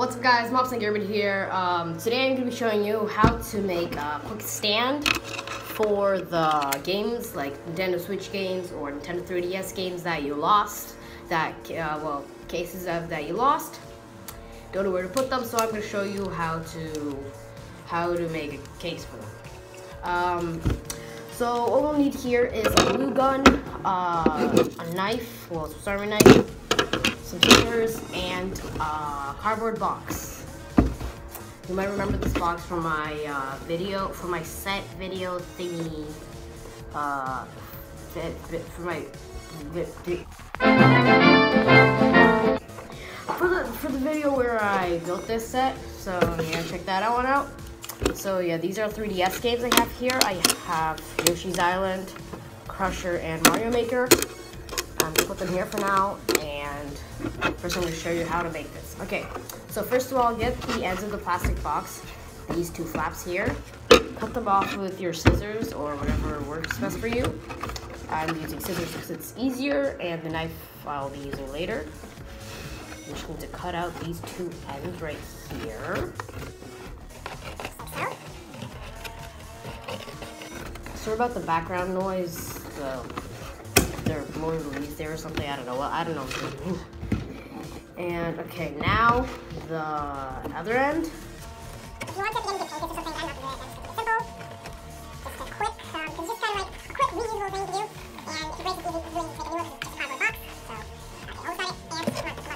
What's up guys, Mobson Gerben here. Um, today I'm going to be showing you how to make a quick stand for the games like Nintendo Switch games or Nintendo 3DS games that you lost, that, uh, well, cases of that you lost. Don't know where to put them, so I'm going to show you how to, how to make a case for them. Um, so all we'll need here is a glue gun, uh, a knife, well, a starting knife, scissors, and a cardboard box. You might remember this box from my uh, video, from my set video thingy, uh, for my, for the, for the video where I built this set, so yeah, check that one out. So yeah, these are 3DS games I have here. I have Yoshi's Island, Crusher, and Mario Maker. I'm gonna put them here for now, First, I'm going to show you how to make this. Okay, so first of all, get the ends of the plastic box, these two flaps here. Cut them off with your scissors or whatever works best for you. I'm using scissors because it's easier, and the knife I'll be using later. You just need to cut out these two ends right here. Sorry about the background noise. The, they're leaves there or something. I don't know. I don't know. And okay, now the other end. If you want to begin to paint, this something I'm not good at. I'm simple. Just a quick, um, it's just kind of like a quick reusable thing to do. And if you're basically doing to take a new it's just a cardboard box. So,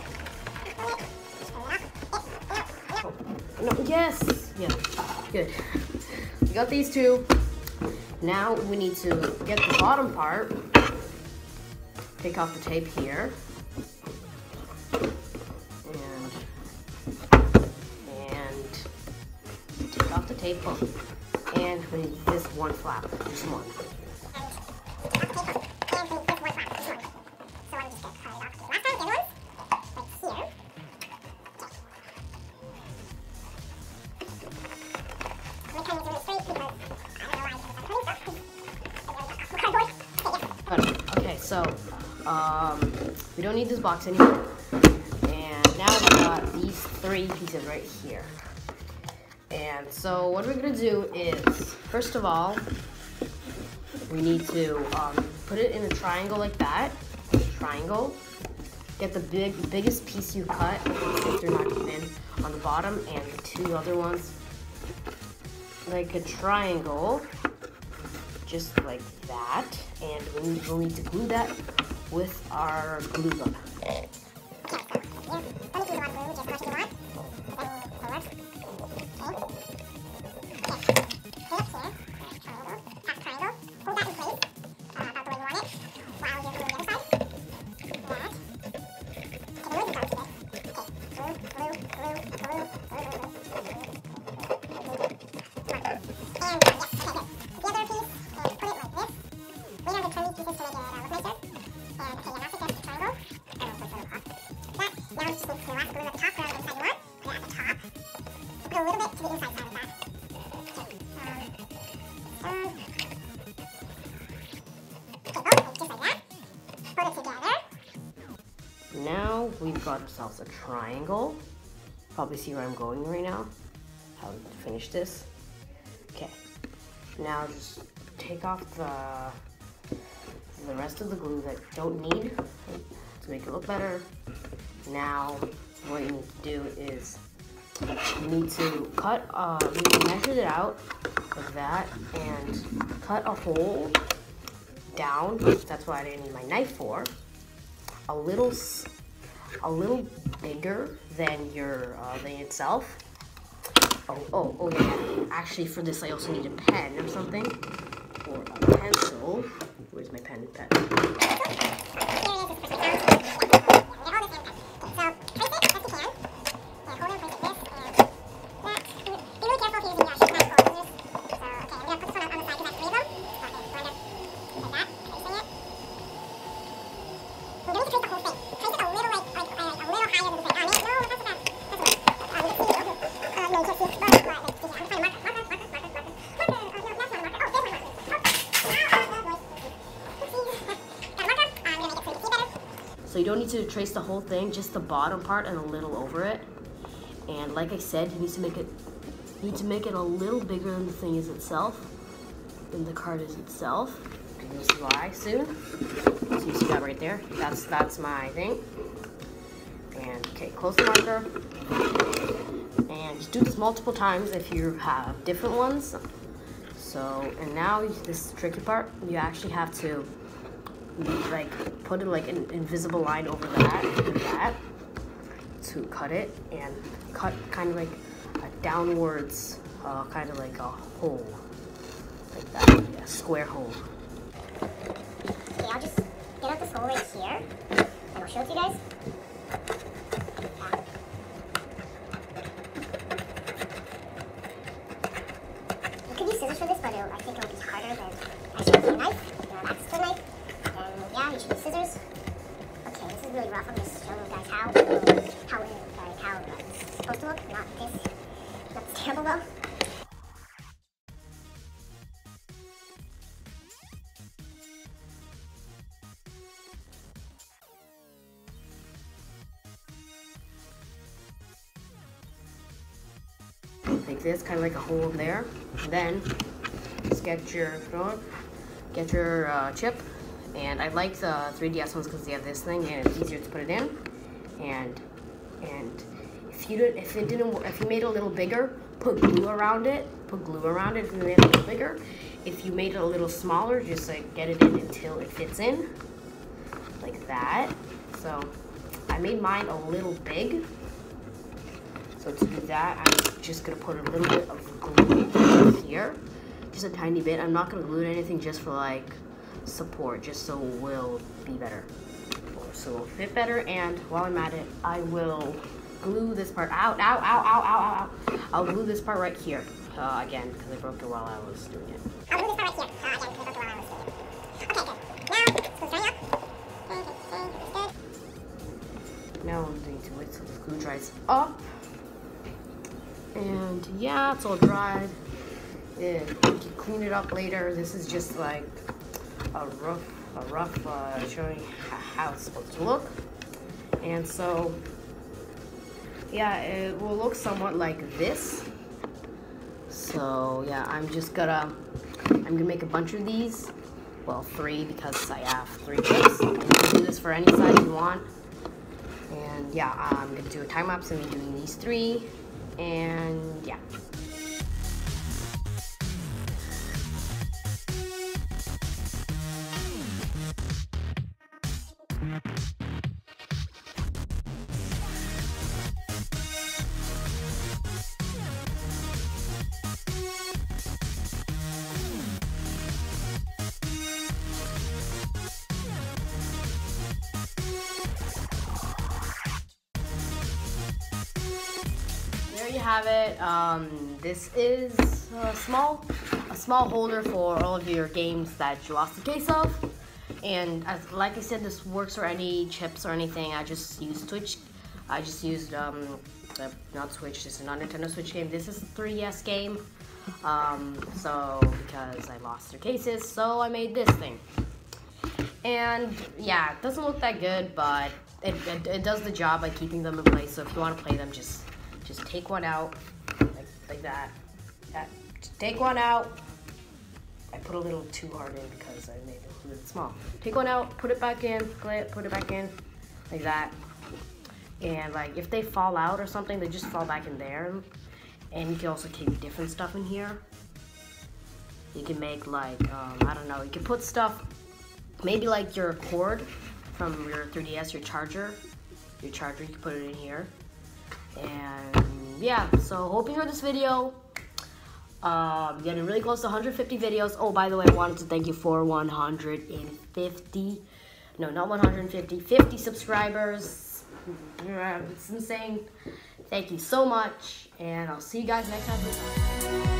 okay, hold it, and come on, come on. No, yes, yeah, good. We got these two. Now we need to get the bottom part. Take off the tape here. And, and take off the tape And we need this one flap, just one. Okay, so um, we don't need this box anymore. And now we got these three pieces right here. And so what we're gonna do is, first of all, we need to um, put it in a triangle like that, triangle. Get the big, biggest piece you cut, if they're not even on the bottom, and the two other ones, like a triangle, just like that. And we will need to glue that with our glue gun. We've got ourselves a triangle. Probably see where I'm going right now. How to finish this. Okay. Now just take off the the rest of the glue that you don't need to make it look better. Now what you need to do is you need to cut, uh, you can measure it out like that and cut a hole down. That's what I didn't need my knife for. A little, a little bigger than your uh, than itself. Oh, oh, oh yeah. Actually, for this, I also need a pen or something, or a pencil. Where's my pen? And pen. So you don't need to trace the whole thing, just the bottom part and a little over it. And like I said, you need to make it you need to make it a little bigger than the thing is itself, than the card is itself. And you'll see why soon. So you see that right there? That's that's my thing. And okay, close the marker. And just do this multiple times if you have different ones. So, and now this tricky part, you actually have to like put it like an invisible line over that and that to cut it and cut kind of like a downwards uh, kind of like a hole like that yeah square hole. Okay I'll just get out this hole right here and I'll show it to you guys. You could use scissors for this but I think it'll be harder than actually a knife you know that's the knife scissors? Okay this is really rough. I'm just showing you guys how how it like how it's supposed to look not this not this terrible though like this kind of like a hole there. And then just get your get your uh, chip and I like the 3ds ones because they have this thing and it's easier to put it in. And and if you did if it didn't if you made it a little bigger put glue around it. Put glue around it if you made it a little bigger. If you made it a little smaller just like get it in until it fits in like that. So I made mine a little big. So to do that, I'm just gonna put a little bit of glue here, just a tiny bit. I'm not gonna glue anything just for like support, just so it will be better. So it'll fit better, and while I'm at it, I will glue this part out, ow, ow, ow, ow, ow, ow. I'll glue this part right here, uh, again, because I broke it while I was doing it. I'll glue this part right here uh, again because I broke it while I was doing it now screws right up good Now I'm going to wait till the glue dries up. And yeah, it's all dried. And you can clean it up later. This is just like a rough, a rough uh, showing how it's supposed to look. And so, yeah, it will look somewhat like this. So yeah, I'm just gonna, I'm gonna make a bunch of these. Well, three because I have three chips. You can do this for any size you want. And yeah, I'm gonna do a time lapse of me doing these three and yeah. Have it. Um, this is a small, a small holder for all of your games that you lost the case of. And as, like I said, this works for any chips or anything. I just used Switch. I just used um, not Switch. This is not Nintendo Switch game. This is a 3DS game. Um, so because I lost their cases, so I made this thing. And yeah, it doesn't look that good, but it, it, it does the job by keeping them in place. So if you want to play them, just just take one out like, like that. that. Take one out. I put a little too hard in because I made it a little small. Take one out, put it back in, put it back in, like that. And like if they fall out or something, they just fall back in there. And you can also keep different stuff in here. You can make like, um, I don't know, you can put stuff, maybe like your cord from your 3DS, your charger. Your charger, you can put it in here. And yeah, so hope you enjoyed this video. Um, getting really close to 150 videos. Oh, by the way, I wanted to thank you for 150, no, not 150, 50 subscribers. It's insane. Thank you so much, and I'll see you guys next time.